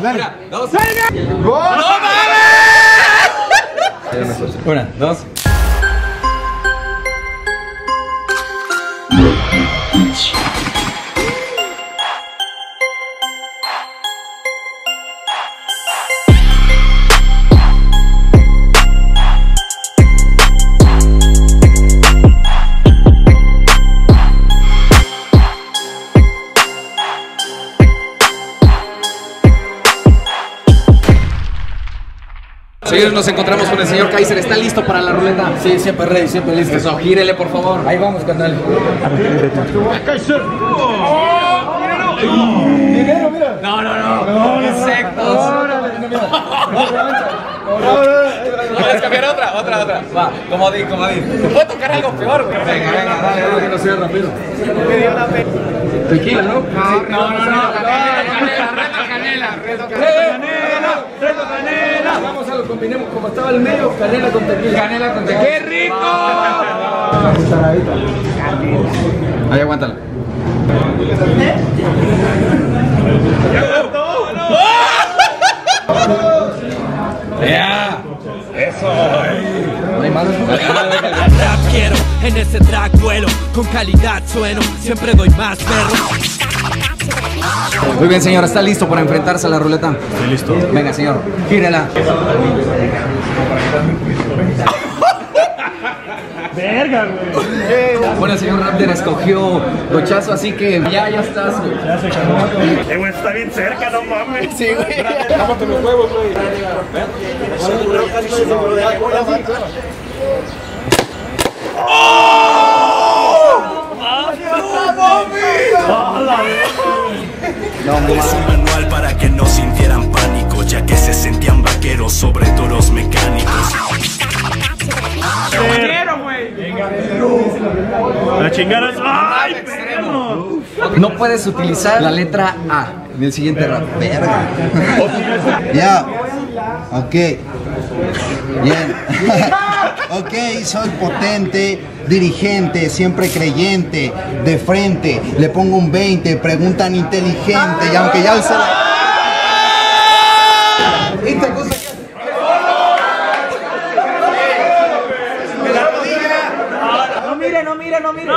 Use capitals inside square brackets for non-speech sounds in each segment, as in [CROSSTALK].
Dale. dos. ¡Gol! Una, dos. Nos encontramos con el señor Kaiser. ¿Está listo para la ruleta? Sí, siempre rey, siempre listo. Eso, gírele por favor. Ahí vamos, canal. No, no, no. Insectos. ¿Puedes cambiar otra? Otra, otra. Va, comodín, comodín. ¿Te puede tocar algo peor, güey? Venga, venga, dale, dale. No sea rápido. Tequila, ¿no? No, no, no. Canela, reto Canela, reto canela. Vamos a lo combinemos como estaba el medio, canela con tequila. Canela con tequila. ¡Qué rico! Ahí aguántala. Ya. No hay malos. Rap quiero, en ese track vuelo, con calidad sueno, siempre doy más perro. Muy bien, señor. ¿Está listo para enfrentarse a la ruleta? Estoy listo. Venga, señor. Gírela. Verga, güey. Bueno, el señor Raptor escogió Gochazo, así que ya, ya estás, güey. Eh, güey, está bien cerca, no mames. Sí, güey. Tápate los huevos, güey. Es un manual para que no sintieran pánico, ya que se sentían vaqueros sobre toros mecánicos. La chingada es. ¡Ay, perro! No puedes utilizar la letra A del siguiente rap. Verga. [LAUGHS] Ya. Ok. Bien. Ok, soy potente, dirigente, siempre creyente, de frente. Le pongo un 20, preguntan inteligente. Y aunque ya se la. No mire, no mire, no mire.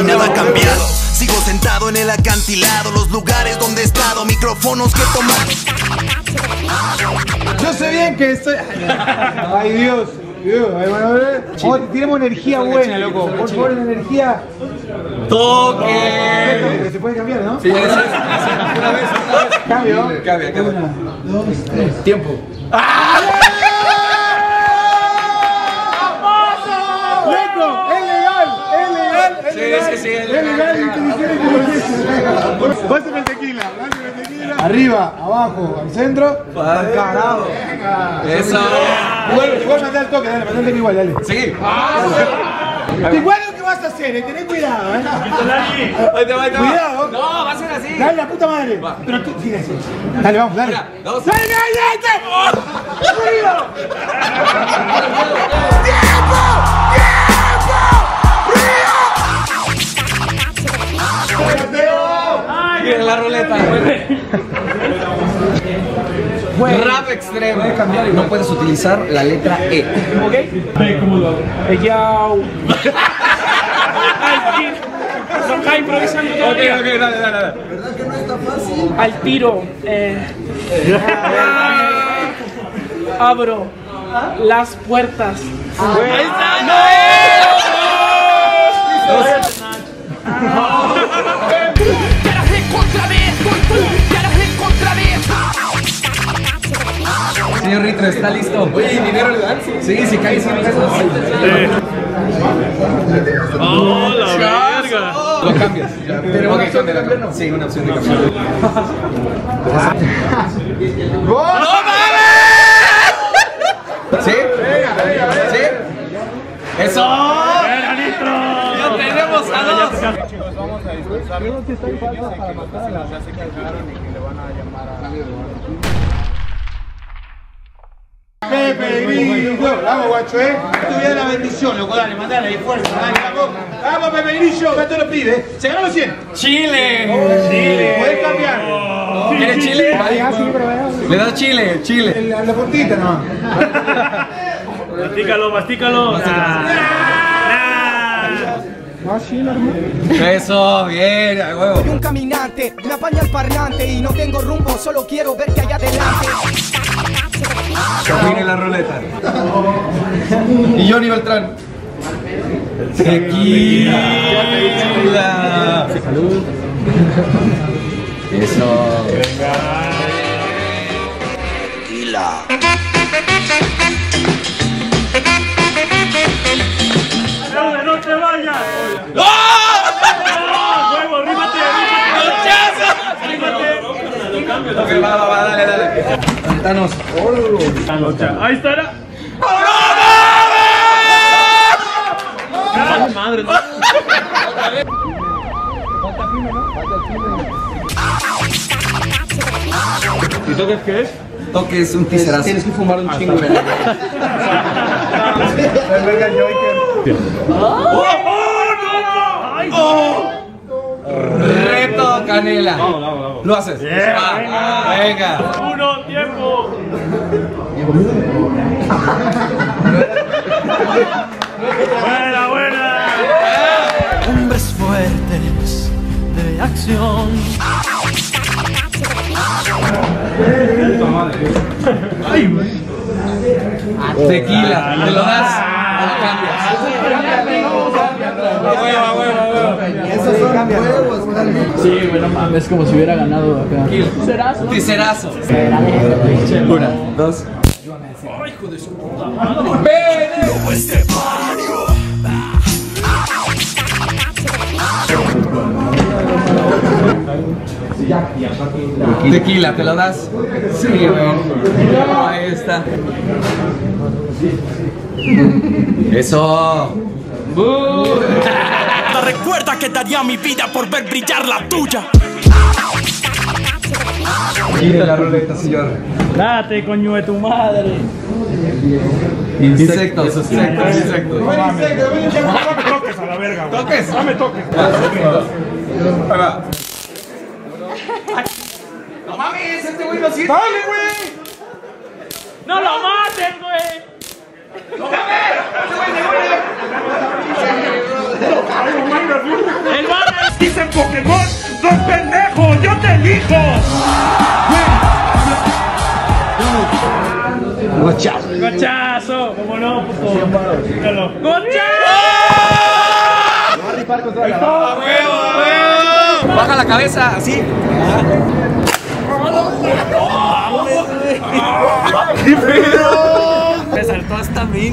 Y nada ha cambiado. Sigo sentado en el acantilado, los lugares donde he estado, micrófonos que tomar. Yo sé bien que estoy. Ay, Dios. Dios, ay, bueno, a ver. Vamos, tiremos energía buena, loco. Por favor, energía. Toque. Se puede cambiar, ¿no? Sí, sí, sí, sí. Una vez, una vez. Cambio. Cambia, cambia. Tiempo. ¡Leco! ¡Es legal! ¡Es legal! ¡Es Sí, legal! sí, sí, es ¡Es legal. legal! Arriba, abajo, al centro. Al carajo. Eso. Igual, igual mandé al toque, dale, mandé igual, dale. Sí. Igual lo que vas a hacer, eh, tenés cuidado, eh. Va, va. Cuidado. No, va a ser así. Dale la puta madre. Pero tú tienes eso. Dale, vamos, dale. Una, dos. ¡Dale, cállate! ¡Ruido! Miren la ruleta. Extremo. No puedes utilizar la letra E. Está improvisando Ok, todavía. ok, dale, dale, dale. Al tiro. eh, [LAUGHS] abro las puertas. Ahí está. Señor Ritro, ¿está listo? Oye, ¿y dinero le dan? Sí, si cae 100 pesos. ¡Oh, la verga! Lo cambias. Tenemos una opción de la Sí, una opción de cambio. ¡Gol! [LAUGHS] ¿Sí? ¿Sí? ¡Eso! ¡Ya tenemos a dos! Pepe Grillo. Vamos, guacho, eh. Tu vida la bendición, loco, dale, mandale ahí fuerza, dale, vamos. Vamos, Pepe ya te lo pide. Se ganó los 100. Chile. Podés cambiar. ¿Quieres chile? Le das chile, chile. En la, la puntita nomás. [LAUGHS] Mastícalo, mastícalo. Eso, bien, a huevo. Soy un caminante, me apaña el parlante y no tengo rumbo, solo quiero verte allá adelante. Camine la roleta. Y Johnny Beltrán. Tequila. Salud. Eso. ¡Dale, Ok, va, va, va, dale, dale. Ahí estará. Madre, no. ¿Y toques qué es? Toques un tiserazo. Tienes que fumar un chingo. Canela. Lo haces. Va, venga. Uno, tiempo. Buena, buena. Hombres fuertes de acción. Tequila. ¿Te lo das? ¿O lo cambias? A huevo, a huevo, a huevo. Sí, bueno, mames, como si hubiera ganado acá. Un tiserazo. Una, dos. Tequila, ¿te lo das? Sí, güey. Ahí está. Eso. ¡Bú! Recuerda que daría mi vida por ver brillar la tuya. Quita la roleta, señor. Date, coño de tu madre. Insectos, insectos, insectos. No me toques a la verga, güey. ¿Toques? No me toques. No mames, este güey lo siente. ¡Dale, güey! ¡No lo maten, güey! ¡El! Dicen Pokémon, ¡Sos pendejo! ¡Yo te elijo! ¡Gochazo! ¿Cómo no, puto? ¡Gochazo! Baja la cabeza, así. ¡Qué pedo! Me saltó hasta mí.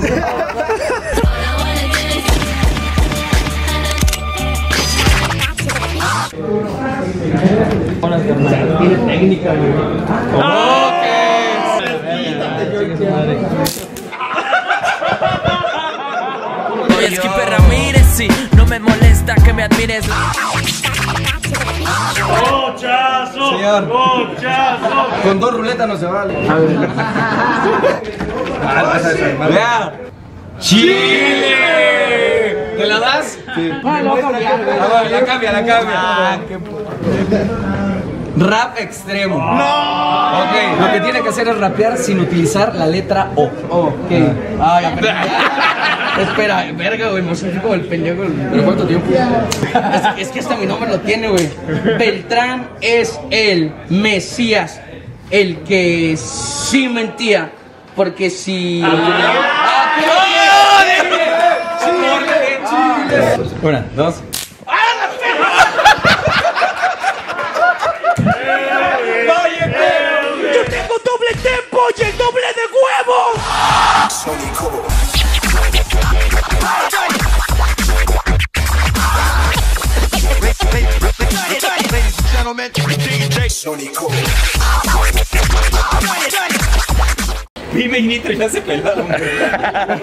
Soy Skipper Ramírez, sí, no me molesta que me admires. ¡Gochazo! Señor. ¡Gochazo! Con dos ruletas no se vale. [LAUGHS] Vea. ¡Chile! ¿Te la das? Sí. Ah, bueno, la cambia, la cambia. Rap extremo. ¡No! Ok, lo que tiene que hacer es rapear sin utilizar la letra O. Ok. Ay, Espera, verga, güey, no sé como el pendejo. ¿Pero cuánto tiempo? Es, es que hasta mi nombre lo tiene, güey. Beltrán es el Mesías, el que sí mentía. Porque si. Una, dos. Yo tengo doble tempo y el doble de huevos. Dime y Nitro ya se pelaron.